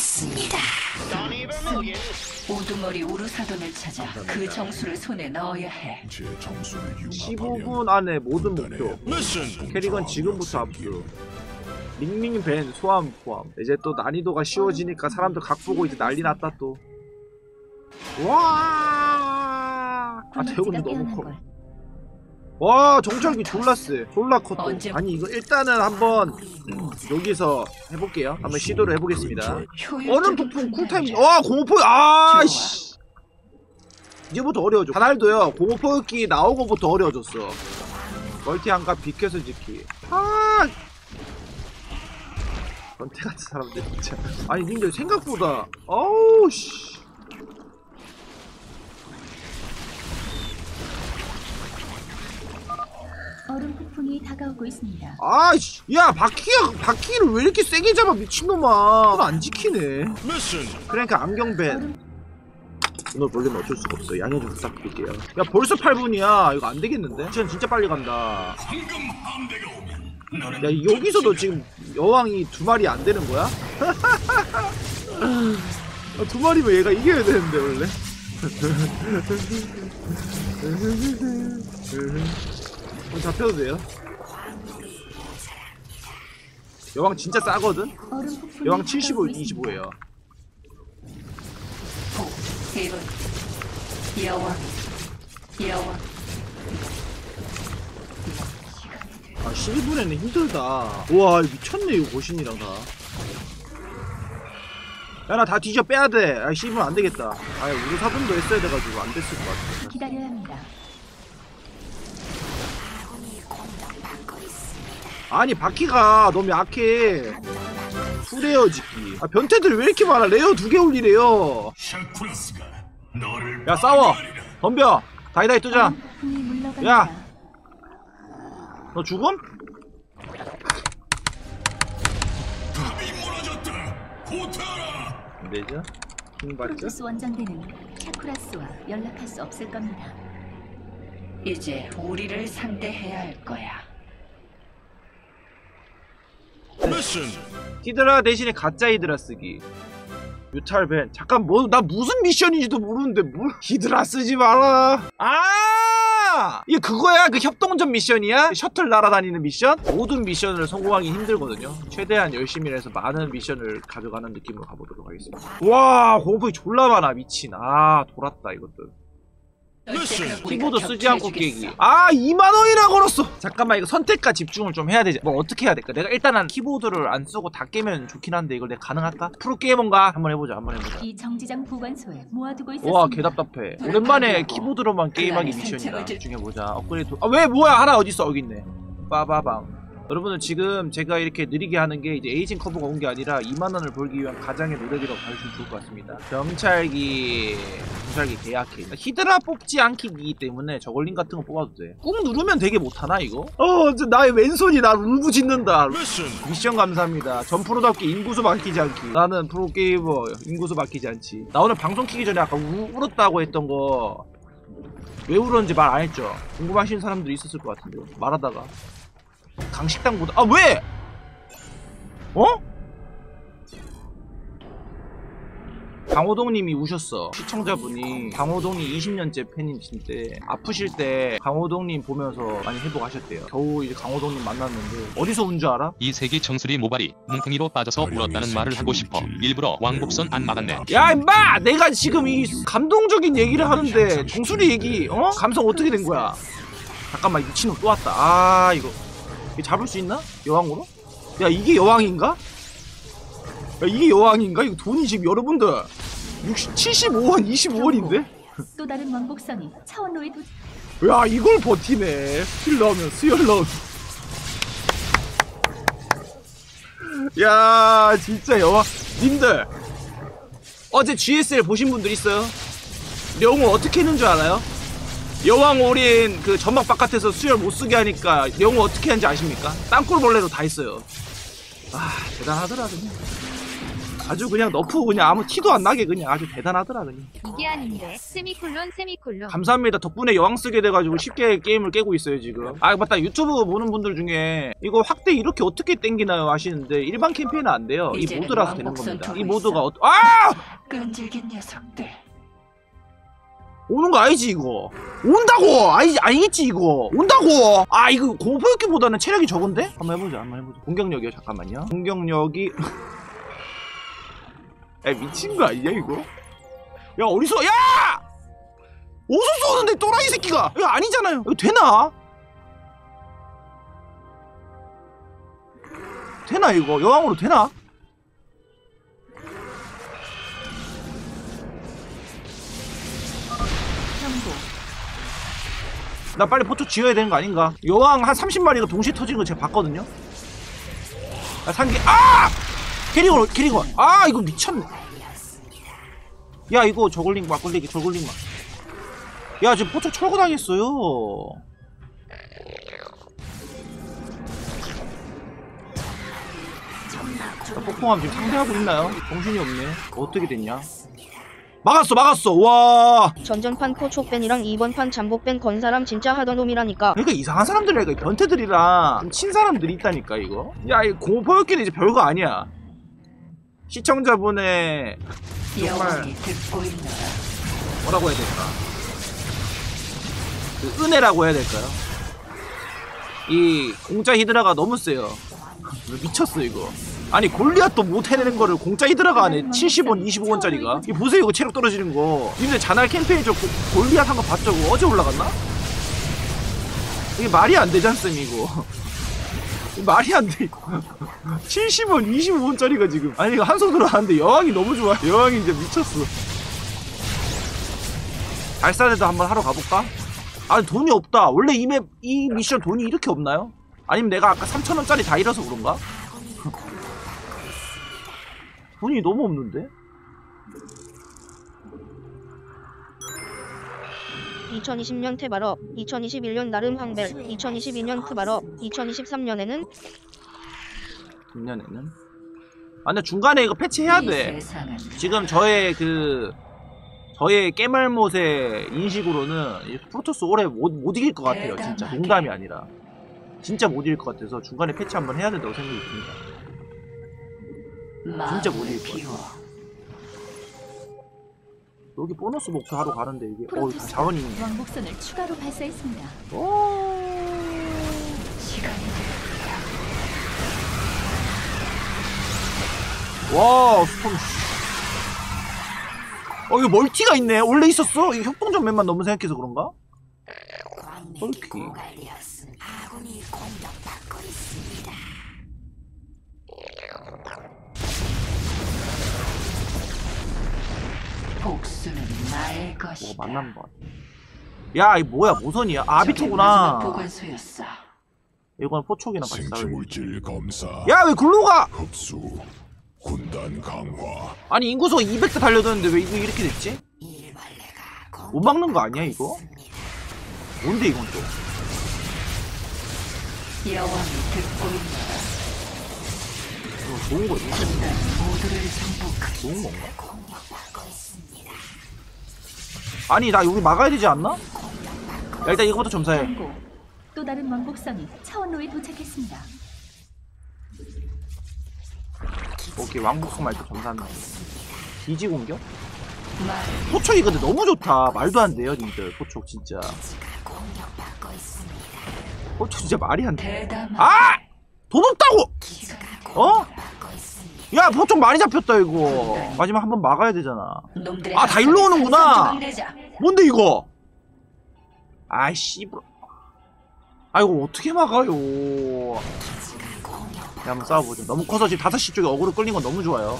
있습니다. 우두머리 우르사돈을 찾아 그 정수를 손에 넣어야 해. 제 정수를 융합하면 15분 안에 모든 목표 캐릭은 지금부터 압수 밍밍 밴 소환 포함 이제 또 난이도가 쉬워지니까 사람들 각 보고 이제 난리 났다 또 와! 아 대군이 너무 커. 와 정찰기 졸라 세 졸라 언제- 아니 이거 일단은 한번 여기서 해볼게요. 한번 시도를 해보겠습니다. 얼음 폭풍 쿨타임. 와 공포 아씨. 이제부터 어려워져 하날도요 공포기 나오고부터 어려워졌어. 멀티 한가 비켜서 지키. 아! 변태 같은 사람들 진짜. 아니 님들 생각보다 어우 씨 다가오고 있습니다. 아이씨 야 바퀴가 바퀴를 왜 이렇게 세게 잡아 미친놈아. 그걸 안 지키네. 미션 그러니까 안경밴 오늘 볼륨 어쩔 수가 없어 양해 좀 부탁드릴게요. 야 벌써 8분이야. 이거 안 되겠는데? 미션 진짜 빨리 간다. 야 여기서도 지금 여왕이 두 마리 안 되는 거야? 아, 두 마리면 얘가 이겨야 되는데 원래. 잡혀도 돼요 여왕 진짜 싸거든? 여왕 75, 다가오고 있습니다. 25예요 대분 여왕 여왕 아 12분에는 힘들다 와 미쳤네 이거 고신이랑 다 야 나 다 뒤져 빼야 돼 아 12분 안 되겠다 아 우리 사분도 했어야 돼가지고 안 됐을 것 같아 기다려야 합니다. 아니 바퀴가 너무 약해 two lair 짓기 아 변태들 왜 이렇게 많아 lair 두 개 올리래요 야 싸워 덤벼 다이다이 뜨자 얼음 폭풍이 물러갑니다. 야! 너 죽음? 안되죠? 킹 받죠? 프로토스 원정대는 샤쿠라스와 연락할 수 없을 겁니다. 이제 우리를 상대해야 할 거야. 미션 히드라 대신에 가짜 히드라 쓰기. 뮤탈벤. 잠깐 뭐 나 무슨 미션인지도 모르는데 뭘 히드라 쓰지 마라. 아! 이게 그거야? 그 협동전 미션이야? 셔틀 날아다니는 미션? 모든 미션을 성공하기 힘들거든요. 최대한 열심히 해서 많은 미션을 가져가는 느낌으로 가보도록 하겠습니다. 와 공포이 졸라 많아 미친. 아 돌았다 이것들 키보드 쓰지 않고 깨기 아 2만원이나 걸었어. 잠깐만 이거 선택과 집중을 좀 해야 되지. 뭐 어떻게 해야 될까? 내가 일단은 키보드를 안 쓰고 다 깨면 좋긴 한데 이걸 내가 가능할까? 프로게이머인가? 한번 해보자 한번 해보자. 이 정지장 보관소에 모아두고 있었습니다. 와 개답답해. 오랜만에 키보드로만 게임하기 미션이다. 집중해보자. 업그레이드. 아 왜 뭐야? 하나 어딨어? 여기 있네. 빠바방 여러분은 지금 제가 이렇게 느리게 하는 게 이제 aging curve가 온 게 아니라 2만원을 벌기 위한 가장의 노력이라고 봐주시면 좋을 것 같습니다 경찰기 경찰기 계약해 히드라 뽑지 않기이기 때문에 저걸링 같은 거 뽑아도 돼꾹 누르면 되게 못하나 이거? 어저 나의 왼손이 나 울부짖는다 미션 감사합니다. 전 프로답게 인구수 맡기지 않기. 나는 프로게이머 인구수 맡기지 않지. 나 오늘 방송 키기 전에 아까 우, 울었다고 했던 거. 왜 울었는지 말 안 했죠? 궁금하신 사람들이 있었을 것 같은데. 말하다가. 강식당보다. 아, 왜? 어? 강호동님이 우셨어. 시청자분이 강호동이 20년째 팬이신데 아프실 때 강호동님 보면서 많이 회복하셨대요. 겨우 이제 강호동님 만났는데 어디서 운 줄 알아? 이 세기 정수리 모발이 뭉텅이로 빠져서 울었다는 말을 하고 싶어 일부러 왕복선 안 막았네. 야 임마 내가 지금 이 감동적인 얘기를 하는데 정수리 얘기 어? 감성 어떻게 된 거야 잠깐만 이 미친놈 또 왔다 아 이거 잡을 수 있나? 여왕으로? 야 이게 여왕인가? 야 이게 여왕인가? 이거 돈이 지금 여러분들 60, 75원 25원인데? 또 다른 왕복선이 차원로에 도착. 야 이걸 버티네 스킬 넣으면 수혈 넣으면 야 진짜 여왕 님들 어제 GSL 보신 분들 있어요? 영웅 어떻게 했는 줄 알아요? 여왕 올인 그 전막 바깥에서 수혈 못 쓰게 하니까 영웅 어떻게 하는지 아십니까? 땅굴벌레로 다 했어요. 아 대단하더라 그냥. 아주 그냥 nerf 그냥 아무 티도 안 나게 그냥 아주 대단하더라 그냥. 이게 아닌데. 세미콜론 세미콜론. 감사합니다. 덕분에 여왕 쓰게 돼가지고 쉽게 게임을 깨고 있어요 지금. 아 맞다. 유튜브 보는 분들 중에 이거 확대 이렇게 어떻게 땡기나요? 하시는데 일반 캠페인은 안 돼요. 이 mod라서 되는 겁니다. 이 mod가. 어... 아! 끈질긴 녀석들. 오는 거 아니지 이거? 온다고! 아니 아니겠지 이거? 온다고! 아 이거 공포역기보다는 체력이 적은데? 한번 해보자 한번 해보자. 공격력이요 잠깐만요. 공격력이 야 미친 거 아니냐 이거? 야 어디서 야! 어디서 쏘는데 또라이 새끼가? 이거 아니잖아요. 이거 되나? 되나 이거? 여왕으로 되나 경고. 나 빨리 포토 지어야 되는 거 아닌가? 여왕 한 30마리가 동시에 터지는 거 제가 봤거든요? 아, 산개, 아! 캐리건, 캐리건. 아, 이거 미쳤네. 야, 이거 저글링 막 걸리기, 저글링 막. 야, 지금 포토 철거당했어요. 자, 폭풍함 지금 상대하고 있나요? 정신이 없네. 어떻게 됐냐? 막았어, 막았어. 와. 전전판 포촉밴이랑 이번판 잠복밴 건 사람 진짜 하던 놈이라니까. 그러니까 이상한 사람들이라니까 변태들이랑. 좀친 사람들이 있다니까 이거. 야이 공포였기는 이제 별거 아니야. 시청자분의 있노라. 뭐라고 해야 될까? 그 은혜라고 해야 될까요? 이 공짜 히드라가 너무 세요. 미쳤어 이거 아니 골리앗도 못 해내는 거를 공짜 히드라가 안해 70원 25원짜리가. 이 보세요 이거 체력 떨어지는 거. 님들 자날 캠페인 저 고- 골리앗 한거 봤죠 어제 올라갔나? 이게 말이 안 되지 않습 이거 이거? 말이 안 돼. 이거 70원 25원짜리가 지금. 아니 이거 한손 들어가는데 여왕이 너무 좋아. 여왕이 이제 미쳤어. 발사대도 한번 하러 가볼까? 아 돈이 없다. 원래 이 맵 이 미션 돈이 이렇게 없나요? 아니면 내가 아까 3천원짜리 다 잃어서 그런가? 돈이 너무 없는데? 2020년 테바러 2021년 나름 황벨 2022년 크바러 2023년에는 작년에는? 아 근데 중간에 이거 패치해야 이 돼. 지금 저의 그 저의 깨말못의 인식으로는 이 프로토스 올해 못, 못 이길 것 같아요 진짜. 농담이 아니라. 진짜 못 이길 것 같아서 중간에 패치 한번 해야 된다고 생각이 듭니다 진짜 못 이길 것 비워. 여기 보너스 목표 하러 가는데 이게 어다 프로토스 자원이 있네. 왕복선을 추가로 발사했습니다. 오. 시간이 와 스톰. 어 이거 멀티가 있네. 원래 있었어? 이거 협동전맨만 너무 생각해서 그런가? 멀티 복수는 나의 뭐 것이다. 만난 거 야, 이 뭐야, 모선이야? 아, 저게 마지막 아비토구나. 보관소였어. 이건 포촉이랑 같이. 생체물질 검사 야, 왜 글로 가? 흡수 군단 강화 아니, 인구수가 200대 달려드는데 왜 이거 이렇게 됐지? 못 막는 거 아니야, 이거? 뭔데, 이건 또? 여왕이 듣고 있노라. 이거 좋은 거지? 난 모두를 정복하기 좋은 건가? 아니, 나 여기 막아야 되지 않나? 야, 일단 이거부터 점사해. 경고. 또 다른 왕복선이 차원로에 도착했습니다. 오케이, 왕복선 말고 점사한다. 기지 공격? 말 포촉이 근데 너무 좋다. 말도 안 돼요, 님들. 포촉 진짜. 포촉 진짜 말이 안 돼. 대담한 아! 돈 없다고! 어? 야, 포촉 많이 잡혔다, 이거. 마지막 한 번 막아야 되잖아. 아, 다 일로 오는구나. 뭔데, 이거? 아이, 씨발. 아, 이거 어떻게 막아요. 야, 한번 싸워보자. 너무 커서 지금 5시 쪽에 어그로 끌린 건 너무 좋아요.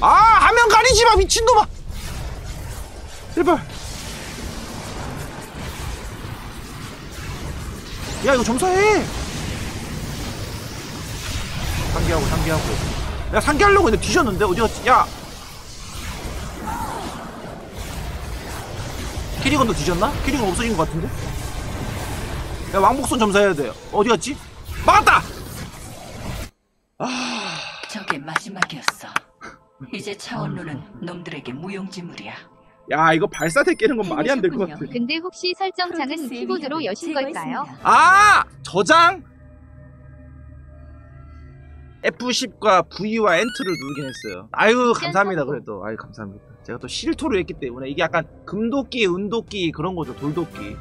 아, 화면 가리지 마, 미친놈아! 제발. 야, 이거 점사해! 상기하고, 상기하고. 야, 상기하려고 했는데 뒤졌는데? 어디 갔지? 야! 캐리건도 뒤졌나? 캐리건 없어진 것 같은데? 야, 왕복선 점사해야 돼요. 어디 갔지? 막았다! 마지막이었어. 이제 차원로는 놈들에게 무용지물이야. 야 이거 발사대 깨는 건 말이 안 될 것 같아 근데 혹시 설정창은 키보드로 여신 걸까요? 아 저장 F10과 V와 엔트를 누르긴 했어요. 아유 감사합니다 그래도. 아유 감사합니다. 제가 또 실토를 했기 때문에 이게 약간 금도끼 은도끼 그런 거죠 돌도끼